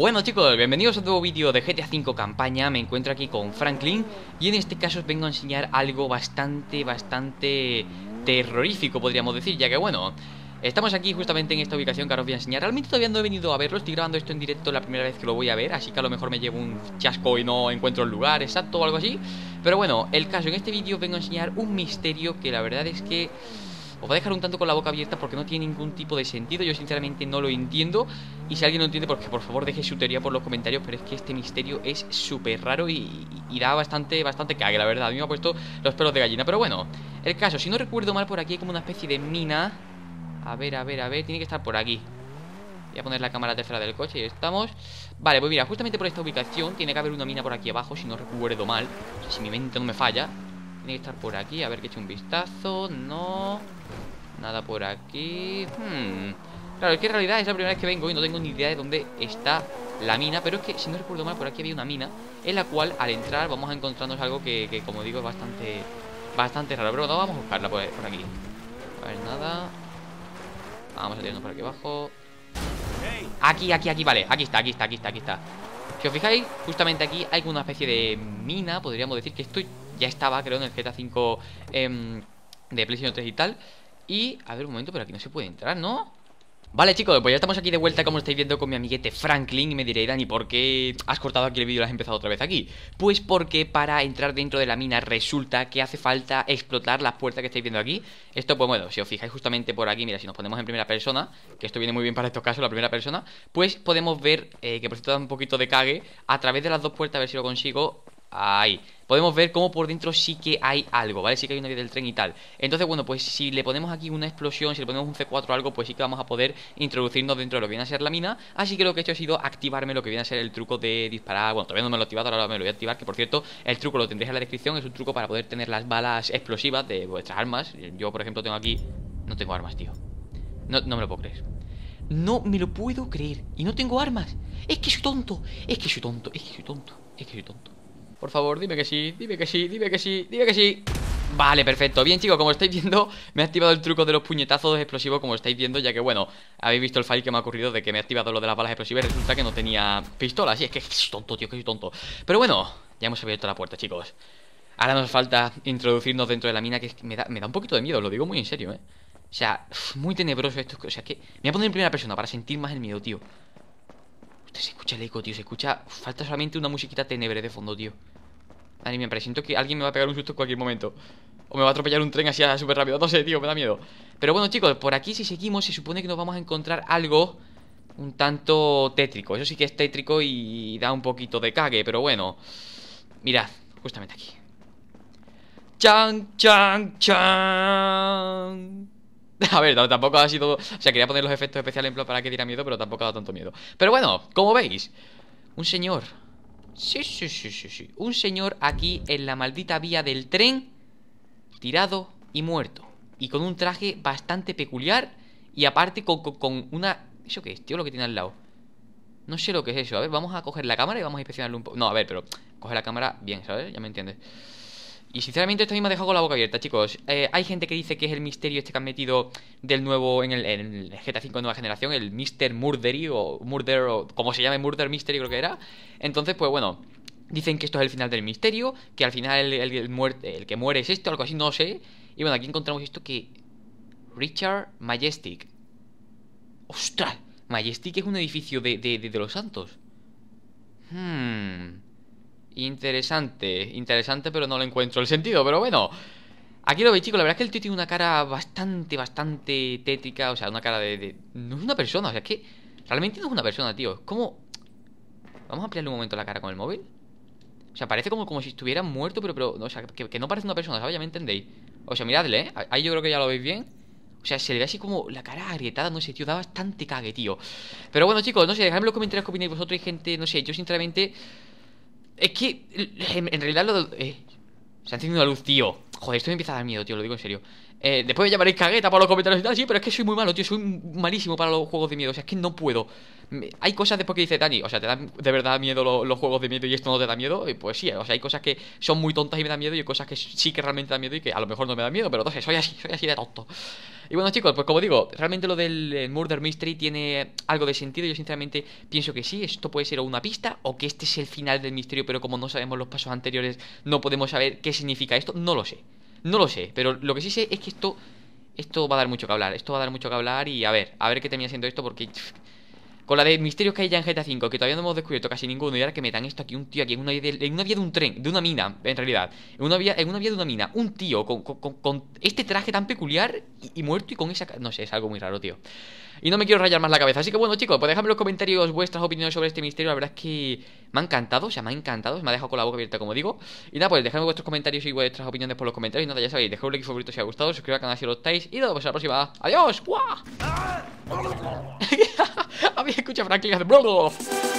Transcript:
Bueno chicos, bienvenidos a un nuevo vídeo de GTA V campaña. Me encuentro aquí con Franklin Y en este caso os vengo a enseñar algo bastante, bastante terrorífico podríamos decir Ya que bueno, estamos aquí justamente en esta ubicación que ahora os voy a enseñar. Realmente todavía no he venido a verlo, estoy grabando esto en directo la primera vez que lo voy a ver Así que a lo mejor me llevo un chasco y no encuentro el lugar exacto o algo así. Pero bueno, el caso, en este vídeo os vengo a enseñar un misterio que la verdad es que... Os va a dejar un tanto con la boca abierta porque no tiene ningún tipo de sentido. Yo sinceramente no lo entiendo. Y si alguien no entiende, pues que por favor deje su teoría por los comentarios Pero es que este misterio es súper raro y, da bastante, bastante cague, la verdad. A mí me ha puesto los pelos de gallina. Pero bueno, el caso, si no recuerdo mal por aquí hay como una especie de mina. A ver, a ver, a ver, tiene que estar por aquí. Voy a poner la cámara tercera del coche y estamos. Vale, pues mira, justamente por esta ubicación Tiene que haber una mina por aquí abajo, si no recuerdo mal. Si mi mente no me falla Tiene que estar por aquí, a ver que eche un vistazo. No... Nada por aquí. Hmm. Claro, es que en realidad es la primera vez que vengo y no tengo ni idea de dónde está la mina Pero es que, si no recuerdo mal, por aquí había una mina En la cual, al entrar, vamos a encontrarnos algo que, como digo, es bastante Bastante raro. Pero bueno, vamos a buscarla por, aquí. A ver, nada. Vamos a tirarnos por aquí abajo. Aquí, aquí, aquí, vale. Aquí está, aquí está, aquí está, aquí está. Si os fijáis, justamente aquí hay una especie de mina Podríamos decir que esto ya estaba, creo, en el GTA 5 eh, de PlayStation 3 y tal y, a ver, un momento, pero aquí no se puede entrar, ¿no? Vale chicos, pues ya estamos aquí de vuelta como estáis viendo con mi amiguete Franklin Y me diréis, Dani, ¿por qué has cortado aquí el vídeo y has empezado otra vez aquí? Pues porque para entrar dentro de la mina resulta que hace falta explotar las puertas que estáis viendo aquí Esto pues bueno, si os fijáis justamente por aquí, mira, si nos ponemos en primera persona Que esto viene muy bien para estos casos, la primera persona Pues podemos ver eh, que por cierto da un poquito de cague A través de las dos puertas, a ver si lo consigo Ahí. Podemos ver cómo por dentro sí que hay algo, ¿vale? Sí que hay una vía del tren y tal. Entonces, bueno, pues si le ponemos aquí una explosión Si le ponemos un C4 o algo, pues sí que vamos a poder Introducirnos dentro de lo que viene a ser la mina. Así que lo que he hecho ha sido activarme lo que viene a ser el truco de disparar. Bueno, todavía no me lo he activado, ahora me lo voy a activar Que por cierto, el truco lo tendréis en la descripción. Es un truco para poder tener las balas explosivas de vuestras armas. Yo, por ejemplo, tengo aquí... No tengo armas, tío. No, no me lo puedo creer. No me lo puedo creer. Y no tengo armas. Es que soy tonto. Es que soy tonto. Es que soy tonto. Es que soy tonto por favor, dime que sí, dime que sí, dime que sí, dime que sí. Vale, perfecto, bien chicos, como estáis viendo Me ha activado el truco de los puñetazos explosivos Como estáis viendo, ya que bueno Habéis visto el fail que me ha ocurrido de que me ha activado lo de las balas explosivas Y resulta que no tenía pistola. Así es que soy tonto, tío, que soy tonto. Pero bueno, ya hemos abierto la puerta, chicos. Ahora nos falta introducirnos dentro de la mina Que me da, me da un poquito de miedo, lo digo muy en serio, eh O sea, muy tenebroso esto O sea, que me voy a poner en primera persona para sentir más el miedo, tío. Se escucha el eco, tío, se escucha... Falta solamente una musiquita tenebre de fondo, tío Dani, me presiento que alguien me va a pegar un susto en cualquier momento. O me va a atropellar un tren así súper rápido. No sé, tío, me da miedo. Pero bueno, chicos, por aquí si seguimos Se supone que nos vamos a encontrar algo Un tanto tétrico. Eso sí que es tétrico y da un poquito de cague Pero bueno. Mirad, justamente aquí. Chan, chan, chan. A ver, tampoco ha sido... O sea, quería poner los efectos especiales en plan para que diera miedo Pero tampoco ha dado tanto miedo. Pero bueno, como veis Un señor Sí, sí, sí, sí, sí. Un señor aquí en la maldita vía del tren Tirado y muerto. Y con un traje bastante peculiar Y aparte con, con, una... ¿Eso qué es, tío? Lo que tiene al lado No sé lo que es eso. A ver, vamos a coger la cámara y vamos a inspeccionarlo un poco No, a ver, pero coge la cámara bien, ¿sabes? Ya me entiendes y sinceramente esto a mí me ha dejado con la boca abierta, chicos. Eh, Hay gente que dice que es el misterio este que han metido Del nuevo, en el, GTA 5 de nueva generación El Mr. Murdery o Murder o como se llame Murder Mystery creo que era. Entonces pues bueno Dicen que esto es el final del misterio Que al final el, el, el que muere es esto, algo así, no sé. Y bueno, aquí encontramos esto que Richard Majestic. ¡Ostras! Majestic es un edificio de, de, de, de los santos. Hmm Interesante, interesante, pero no le encuentro el sentido, pero bueno. Aquí lo veis, chicos, la verdad es que el tío tiene una cara bastante, bastante tétrica, o sea, una cara de, No es una persona, o sea, es que realmente no es una persona, tío. ¿Cómo? Vamos a ampliarle un momento la cara con el móvil. O sea, parece como, como si estuviera muerto, pero, pero o sea, que, no parece una persona, ¿sabes? Ya me entendéis. O sea, miradle, ¿eh? Ahí yo creo que ya lo veis bien. O sea, se le ve así como la cara agrietada, no sé, tío, da bastante cague, tío. Pero bueno, chicos, no sé, dejadme en los comentarios qué opináis vosotros y gente, no sé, yo sinceramente... Es que, en realidad, lo, eh, se ha encendido la luz, tío. Joder, esto me empieza a dar miedo, tío, lo digo en serio. eh, después me llamaréis cagueta por los comentarios y tal, sí, pero es que soy muy malo, tío, soy malísimo para los juegos de miedo, o sea, es que no puedo. Hay cosas después que dice Dani, o sea, ¿te dan de verdad miedo los, juegos de miedo y esto no te da miedo? Pues sí, o sea, hay cosas que son muy tontas y me dan miedo y hay cosas que sí que realmente dan miedo y que a lo mejor no me dan miedo, pero entonces soy así, soy así de tonto. Y bueno, chicos, pues como digo, realmente lo del eh, Murder Mystery tiene algo de sentido. Yo sinceramente pienso que sí, esto puede ser una pista o que este es el final del misterio, pero como no sabemos los pasos anteriores, no podemos saber qué significa esto. No lo sé. No lo sé, pero lo que sí sé es que esto esto va a dar mucho que hablar, esto va a dar mucho que hablar y a ver, a ver qué termina siendo esto porque... con la de misterios que hay ya en GTA V, que todavía no hemos descubierto casi ninguno, y ahora que me dan esto aquí, un tío aquí, en una, vía de, una vía de un tren, de una mina, en realidad, en una vía, en una vía de una mina, un tío con, con, este traje tan peculiar y, muerto y con esa... No sé, es algo muy raro, tío. Y no me quiero rayar más la cabeza. Así que bueno, chicos, pues dejadme en los comentarios vuestras opiniones sobre este misterio. La verdad es que me ha encantado, o sea, me ha encantado. Me ha dejado con la boca abierta, como digo. Y nada, pues dejadme vuestros comentarios y vuestras opiniones por los comentarios. Y nada, ya sabéis, dejad un like favorito si os ha gustado, suscribid al canal si lo estáis. Y nada, pues hasta la próxima. ¡Adiós! ¡Guau! A mí escucha Franklin hace...